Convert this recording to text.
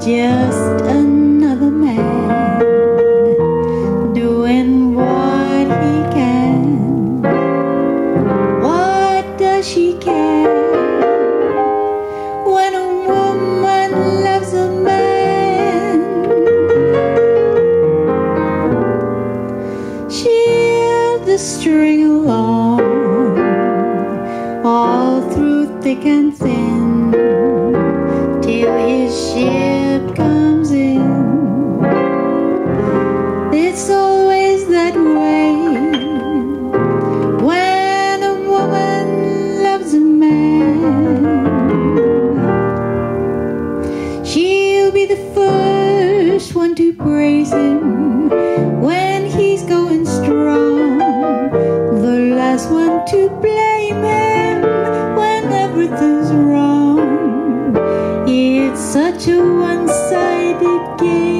just another man doing what he can. What does she care when a woman loves a man? She'll the string along all through thick and thin. to when he's going strong. The last one to blame him when everything's wrong. It's such a one-sided game.